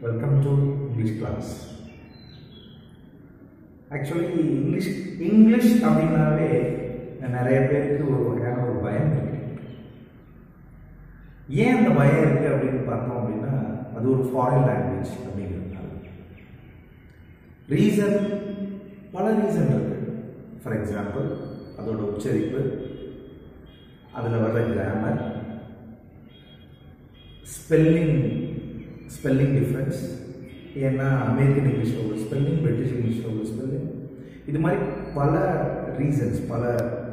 Welcome to English class. Actually English English அப்படின்னாவே நிறைய பேருக்கு ஒரு வகையான ஒரு பயம் இருக்கு. ஏன் அந்த பயம் இருக்கு அப்படின்னு பார்த்தோம் அப்படின்னா அது ஒரு ஃபாரின் லாங்குவேஜ் அப்படிங்கிறதுனால. ரீசன் பல ரீசன் இருக்கு. ஃபார் எக்ஸாம்பிள் அதோட உச்சரிப்பு அதில் வர்ற கிராமர் ஸ்பெல்லிங் ஸ்பெல்லிங் டிஃப்ரென்ஸ் ஏன்னா அமெரிக்கன் இங்கிலீஷில் உள்ள ஸ்பெல்லிங் பிரிட்டிஷ் இங்கிலீஷில் உள்ள ஸ்பெல்லிங் இது மாதிரி பல ரீசன்ஸ் பல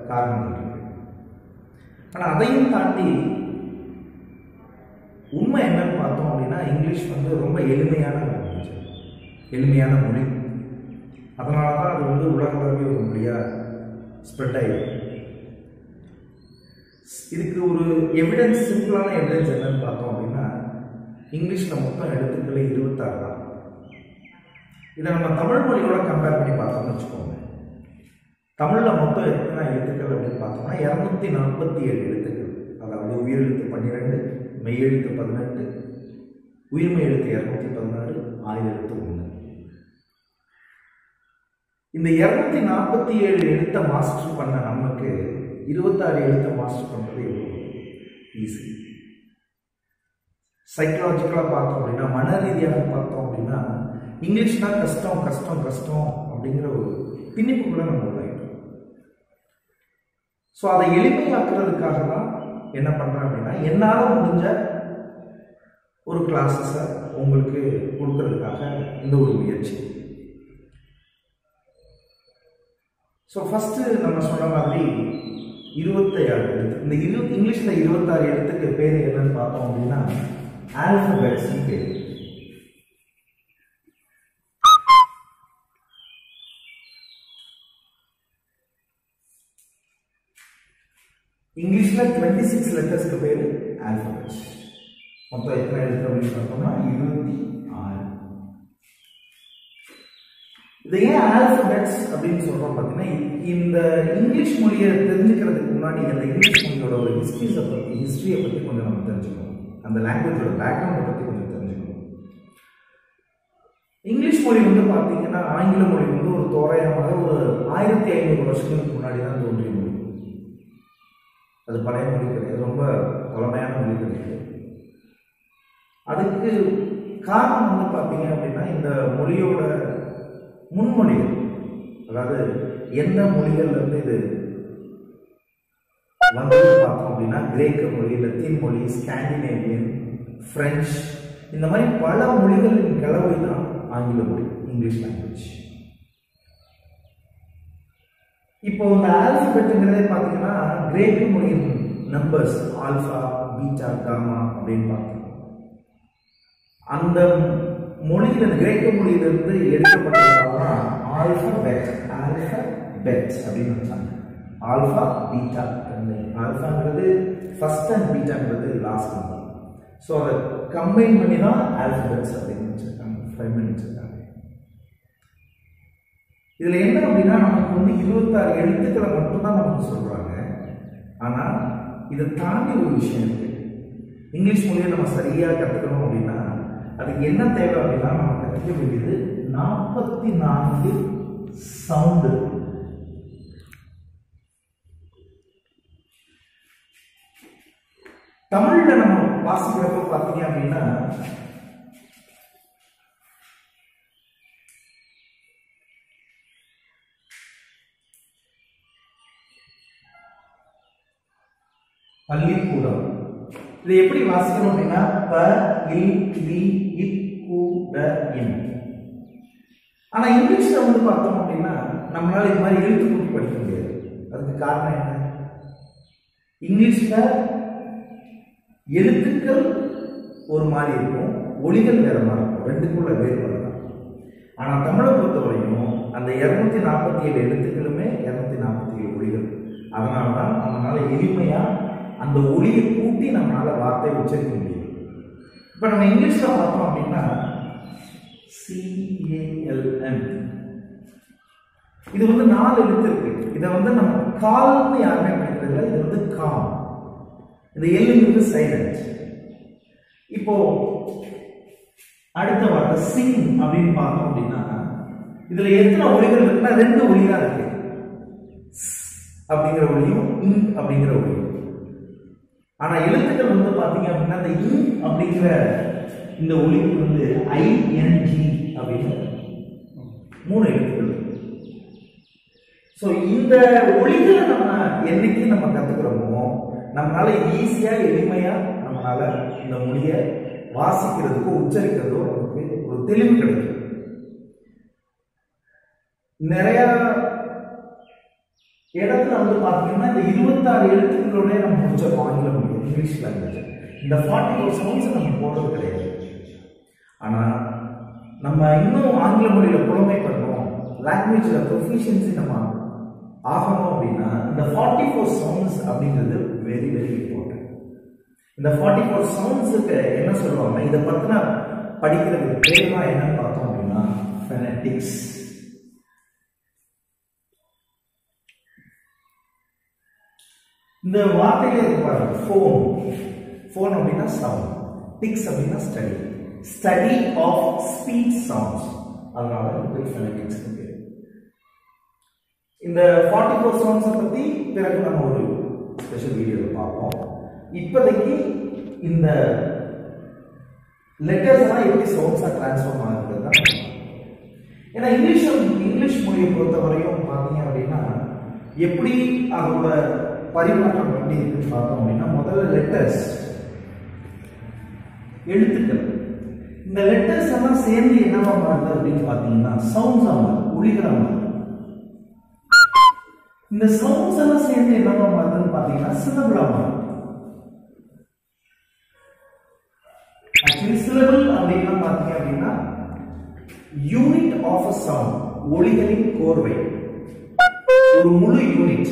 காரணங்கள் இருக்கு. ஆனால் அதையும் தாண்டி உண்மை என்னன்னு பார்த்தோம் அப்படின்னா இங்கிலீஷ் வந்து ரொம்ப எளிமையான லாங்குவேஜ் எளிமையான மொழி. அதனால தான் அது வந்து உலகளவில் ஒரு மொழியாக ஸ்ப்ரெட் ஆகிடும் இதுக்கு ஒரு எவிடன்ஸ் சிம்பிளான எவிடன்ஸ் என்னன்னு பார்த்தோம் அப்படின்னா இங்கிலீஷில் மொத்தம் எழுத்துக்கள் இருபத்தாறு தான். இதை நம்ம தமிழ் மொழியோட கம்பேர் பண்ணி பார்த்தோம்னு வச்சுக்கோங்க. தமிழில் மொத்தம் எத்தனை எழுத்துக்கள் அப்படின்னு பார்த்தோம்னா இரநூத்தி நாற்பத்தி ஏழு எழுத்துக்கள் அதாவது உயிரெழுத்து பன்னிரெண்டு மெய்யெழுத்து பதினெட்டு உயிர்மை எழுத்து இரநூத்தி பதினாறு ஆயிரத்து ஒன்று இந்த இரநூத்தி நாற்பத்தி ஏழு எழுத்தை மாஸ்டர் பண்ண நமக்கு இருபத்தாறு எழுத்தை மாஸ்டர் பண்ணுறது எவ்வளோ ஈஸி சைக்கலாஜிக்கலாக பார்த்தோம் அப்படின்னா மன ரீதியாக பார்த்தோம் அப்படின்னா இங்கிலீஷ்னா கஷ்டம் கஷ்டம் கஷ்டம் அப்படிங்கிற ஒரு பின்னிப்புக்குள்ள நம்ம உருவாகிட்டோம் ஸோ அதை எளிமையாக்குறதுக்காக தான் என்ன பண்ணுறேன் அப்படின்னா என்னால் முடிஞ்ச ஒரு கிளாஸஸை உங்களுக்கு கொடுக்கறதுக்காக இந்த ஒரு முயற்சி. ஸோ ஃபஸ்ட்டு நம்ம சொன்ன மாதிரி இருபத்தையாறு எழுத்து இந்த இரு இங்கிலீஷில் இருபத்தாறு எழுத்துக்கு பேர் என்னன்னு பார்த்தோம் அப்படின்னா ஆல்பபெட்ஸ் பேர் இங்கிலீஷில் டுவெண்ட்டி சிக்ஸ் லெட்டர்ஸ்க்கு பேர் ஆல்பபெட்ஸ் மொத்தம் எத்தனை எழுத்து அப்படின்னு பார்த்தோம்னா இருபத்தி ஆறு. இதை ஏன் ஆல்பபெட்ஸ் அப்படின்னு சொல்றோம் பார்த்தீங்கன்னா இந்த இங்கிலீஷ் மொழியை தெரிஞ்சுக்கிறதுக்கு முன்னாடி அந்த இங்கிலீஷ் மொழியோட ஒரு ஹிஸ்ட்ரிஸை பற்றி ஹிஸ்ட்ரியை பற்றி கொஞ்சம் நம்ம தெரிஞ்சுக்கணும். அந்த லாங்குவேஜோட பேக்ரவுண்டை பற்றி கொஞ்சம் தெரிஞ்சுக்கணும். இங்கிலீஷ் மொழி வந்து பார்த்தீங்கன்னா ஆங்கில மொழி வந்து ஒரு தோராயமாக ஒரு ஆயிரத்தி ஐநூறு வருஷத்துக்கு முன்னாடி தான் தோன்றிய மொழி. அது பழைய மொழி கிடையாது. ரொம்ப பழமையான மொழி கிடையாது. அதுக்கு காரணம் வந்து பார்த்தீங்க அப்படின்னா இந்த மொழியோட முன்மொழிகள் அதாவது எந்த மொழிகள்லேருந்து இது வந்து பார்த்தோம் அப்படின்னா கிரேக்க மொழி லத்தீன் மொழி ஸ்காண்டினேவியன் ஃப்ரெஞ்ச் இந்த மாதிரி பல மொழிகளின் கலவை தான் ஆங்கில மொழி இங்கிலீஷ் லாங்குவேஜ் இப்போ இந்த ஆல்பபெட்டுங்கிறதே பார்த்தீங்கன்னா கிரேக்க மொழியின் நம்பர்ஸ் ஆல்ஃபா பீட்டா காமா அப்படின்னு பார்த்தோம். அந்த மொழியில் அந்த கிரேக்க மொழியிலிருந்து ஆர் அ பெட் அப்படின்னு வச்சாங்க ஆல்ஃபா பீட்டா ரெண்டு ஆல்ஃபாங்கிறது ஃபர்ஸ்ட் அண்ட் பீட்டாங்கிறது லாஸ்ட் நம்பர் ஸோ அதை கம்பைன் பண்ணி தான் ஆல்ஃபபெட்ஸ் அப்படின்னு வச்சுருக்காங்க. ஃபைவ் பண்ணி இருக்காங்க இதில் என்ன அப்படின்னா நமக்கு வந்து இருபத்தாறு எழுத்துக்களை மட்டும்தான் நமக்கு சொல்கிறாங்க ஆனால் இதை தாண்டி ஒரு விஷயம் இருக்குது இங்கிலீஷ் மொழியை நம்ம சரியாக கற்றுக்கணும் அப்படின்னா அதுக்கு என்ன தேவை அப்படின்னா நம்ம கற்றுக்க வேண்டியது நாற்பத்தி நான்கு சவுண்டு தமிழ்ல நம்ம வாசிக்கிறப்ப பார்த்தீங்க அப்படின்னா பள்ளிக்கூடம். இதை எப்படி வாசிக்கணும் அப்படின்னா ப இல் லி இக் கு இன் ஆனா இங்கிலீஷ்ல வந்து பார்த்தோம் அப்படின்னா நம்மளால இது மாதிரி எழுத்து கூட்டி படிக்க முடியாது. அதுக்கு காரணம் என்ன? இங்கிலீஷ்ல எழுத்துக்கள் ஒரு மாதிரி இருக்கும்? ஒளிகள் வேற மாதிரி இருக்கும். ரெண்டுக்குள்ள வேறுபாடு தான். ஆனால் தமிழை பொறுத்தவரையும் அந்த இரநூத்தி நாற்பத்தி ஏழு எழுத்துக்களுமே இரநூத்தி நாற்பத்தி ஏழு ஒளிகள் அதனால தான் நம்மளால எளிமையாக அந்த ஒளியை கூட்டி நம்மளால் வார்த்தையை உச்சரிக்க முடியும். இப்போ நம்ம இங்கிலீஷில் பார்த்தோம் அப்படின்னா சிஏஎல்எம் இது வந்து நாலு எழுத்து இருக்கு. இதை வந்து நம்ம கால்னு யாருமே படிக்கிறது இது வந்து காம். இந்த எல்லுங்கிறது சைலண்ட் இப்போ அடுத்த வார்த்தை சிங் அப்படின்னு பார்த்தோம் அப்படின்னா இதுல எத்தனை ஒளிகள் இருக்குன்னா ரெண்டு ஒளி தான் இருக்கு அப்படிங்கிற ஒளியும் இங் அப்படிங்கிற ஒளியும் ஆனா எழுத்துக்கள் வந்து பாத்தீங்க அப்படின்னா இந்த இங் அப்படிங்கிற இந்த ஒளிக்கு வந்து ஐஎன்ஜி அப்படின்னு மூணு எழுத்துக்கள் ஸோ இந்த ஒளிகளை நம்ம என்னைக்கு நம்ம கத்துக்கிறோமோ நம்மளால ஈஸியா எளிமையா நம்மளால இந்த மொழியை வாசிக்கிறதுக்கோ உச்சரிக்கிறதோ நமக்கு ஒரு தெளிவு கிடைக்கும். நிறைய இடத்துல வந்து பார்த்தீங்கன்னா இந்த இருபத்தாறு எழுத்துக்களோடய நம்ம முடிச்சிருக்கோம் ஆங்கில மொழி இங்கிலீஷ் லாங்குவேஜ் இந்த ஃபார்ட்டி ஃபோர் சவுண்ட்ஸ் நம்ம போடுறது கிடையாது. ஆனால் நம்ம இன்னும் ஆங்கில மொழியில் புலமை பண்ணுறோம் லாங்குவேஜில் ப்ரொஃபிஷியன்சி நம்ம ஆகணும் அப்படின்னா இந்த ஃபார்ட்டி ஃபோர் சவுண்ட்ஸ் அப்படிங்கிறது வெரி வெரி இம்பார்ட்டன்ட் இந்த ஃபார்ட்டி ஃபோர் சவுண்ட்ஸுக்கு என்ன சொல்லுவாங்கன்னா இதை பற்றின படிக்கிறது பேர் என்னன்னு பார்த்தோம் அப்படின்னா ஃபெனட்டிக்ஸ் இந்த வார்த்தையில இருக்கு பாருங்க ஃபோன் ஃபோன் அப்படின்னா சவுண்ட் டிக்ஸ் அப்படின்னா study study of speech sounds அதனால போய் ஃபெனட்டிக்ஸ் பேர் இந்த ஃபார்ட்டி ஃபோர் சவுண்ட்ஸை பற்றி பிறகு நம்ம ஒரு ஸ்பெஷல் வீடியோவில் பார்ப்போம். இப்போதைக்கு இந்த லெட்டர்ஸ் எல்லாம் எப்படி சவுண்ட்ஸாக டிரான்ஸ்ஃபார்ம் ஆகுது தான் ஏன்னா இங்கிலீஷ் இங்கிலீஷ் மொழியை பொறுத்த வரையும் பார்த்தீங்க அப்படின்னா எப்படி அதோட பரிமாற்றம் எப்படி இருக்குன்னு பார்த்தோம் அப்படின்னா முதல்ல லெட்டர்ஸ் எழுத்துக்கள். இந்த லெட்டர்ஸ் எல்லாம் சேர்ந்து என்னவா மாறுது அப்படின்னு பார்த்தீங்கன்னா சவுண்ட்ஸாக மாறுது ஒளிகளாக மாறுது. இந்த சவுண்ட்ஸ் எல்லாம் சேர்ந்து என்னவா மாறுதுன்னு பார்த்தீங்கன்னா சிலபிளா மாறும் ஆக்சுவலி சிலபிள் அப்படின்னா பார்த்தீங்க அப்படின்னா யூனிட் ஆஃப் அ சவுண்ட் ஒளிகளின் கோர்வை. ஒரு முழு யூனிட்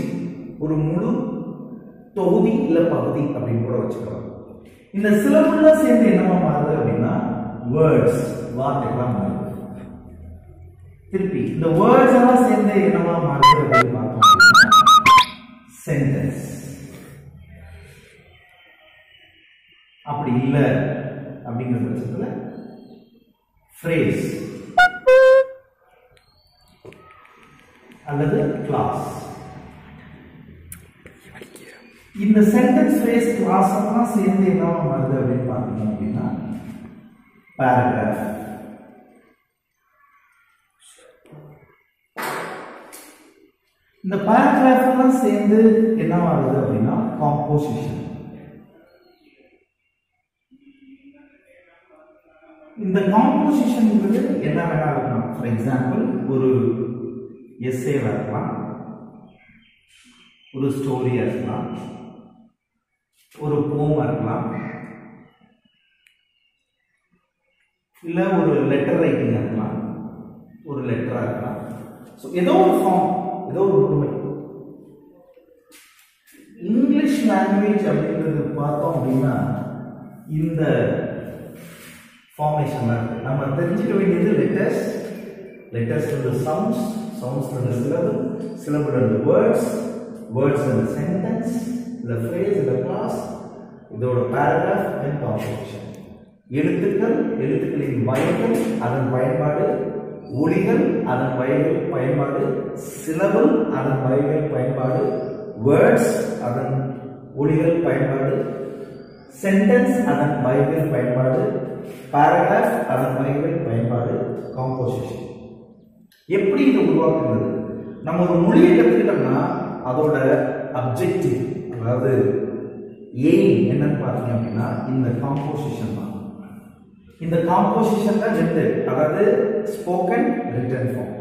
ஒரு முழு தொகுதி இல்ல பகுதி அப்படின்னு கூட வச்சுக்கலாம். இந்த சிலபுள்ள சேர்ந்து என்னவா மாறுது அப்படின்னா வேர்ட்ஸ் வார்த்தைகளா மாறுது திருப்பி இந்த வேர்ட்ஸ் எல்லாம் சேர்ந்து என்ன இல்லை அப்படிங்கிற பட்சத்தில் ஃப்ரேஸ் அல்லது கிளாஸ் இந்த சென்டென்ஸ் ஃப்ரேஸ் கிளாஸ் எல்லாம் சேர்ந்து என்ன வருது அப்படின்னு பார்த்தீங்க அப்படின்னா பேராகிராஃப் இந்த பேராகிராஃப் எல்லாம் சேர்ந்து என்னவாகுது அப்படின்னா காம்போசிஷன் இந்த காம்போசிஷன்ங்கிறது என்ன வேணா இருக்கலாம். ஃபார் எக்ஸாம்பிள் ஒரு எஸ்ஏவா இருக்கலாம். ஒரு ஸ்டோரியா இருக்கலாம். ஒரு போமா இருக்கலாம். இல்ல ஒரு லெட்டர் ரைட்டிங் இருக்கலாம். ஒரு லெட்டரா இருக்கலாம். ஸோ ஏதோ ஒரு ஃபார்ம் ஏதோ ஒரு உண்மை இங்கிலீஷ் லாங்குவேஜ் அப்படிங்கிறது பார்த்தோம் அப்படின்னா இந்த ஃபார்மேஷன் இருக்கு நம்ம தெரிஞ்சுக்க வேண்டியது லெட்டர்ஸ் லெட்டர்ஸ் வந்து சவுண்ட்ஸ் சவுண்ட்ஸ் வந்து சிலபல் சிலபல் வந்து வேர்ட்ஸ் வேர்ட்ஸ் வந்து சென்டென்ஸ் இந்த ஃப்ரேஸ் இந்த கிளாஸ் இதோட பேராகிராஃப் அண்ட் காம்போசிஷன் எழுத்துக்கள் எழுத்துக்களின் வயல்கள் அதன் பயன்பாடு ஒளிகள் அதன் வயல்கள் பயன்பாடு சிலபல் அதன் வயல்கள் பயன்பாடு வேர்ட்ஸ் அதன் ஒளிகள் பயன்பாடு சென்டென்ஸ் அதன் வயல்கள் பயன்பாடு பேராகிராஃப் அதன் வகைகள் பயன்பாடு காம்போசிஷன் எப்படி இது உருவாக்குறது நம்ம ஒரு மொழியை கற்றுக்கிட்டோம்னா அதோட அப்ஜெக்டிவ் அதாவது எய்ம் என்னன்னு பார்த்தீங்க அப்படின்னா இந்த காம்போசிஷன் தான். இந்த காம்போசிஷன் தான் ரெண்டு அதாவது ஸ்போக்கன் ரிட்டன் ஃபார்ம்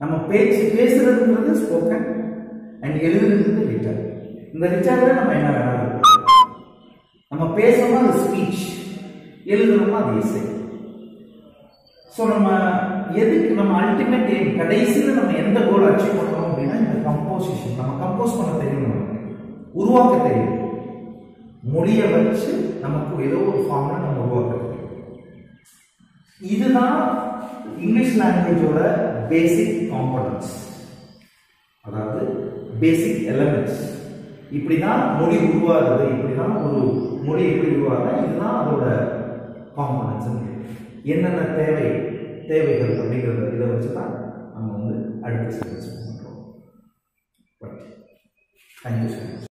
நம்ம பேச்சு பேசுறதுங்கிறது ஸ்போக்கன் அண்ட் எழுதுறது ரிட்டர்ன் இந்த ரிட்டர்ல நம்ம என்ன வேணாலும் நம்ம பேசணும்னா அது ஸ்பீச் எழுதுறோமோ அது இசை ஸோ நம்ம எதுக்கு நம்ம அல்டிமேட் எய்ம் கடைசியில் நம்ம எந்த கோல் அச்சீவ் பண்ணுறோம் அப்படின்னா இந்த கம்போசிஷன் நம்ம கம்போஸ் பண்ண தெரியும் உருவாக்க தெரியும். மொழியை வச்சு நமக்கு ஏதோ ஒரு ஃபார்மில் நம்ம உருவாக்க தெரியும். இதுதான் இங்கிலீஷ் லாங்குவேஜோட பேசிக் காம்பனன்ஸ் அதாவது பேசிக் எலமெண்ட்ஸ் இப்படி தான் மொழி உருவாகுது இப்படி தான் ஒரு மொழி எப்படி உருவாகுது இதுதான் அதோட காம்பனன்ஸ் என்னென்ன தேவை தேவைகள் அப்படிங்கிறத இதை வச்சு தான் நம்ம வந்து அடுத்த சென்டென்ஸ் பண்ணுறோம் தேங்க்யூ ஸோ மச்